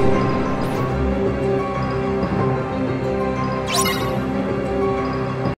Thank you.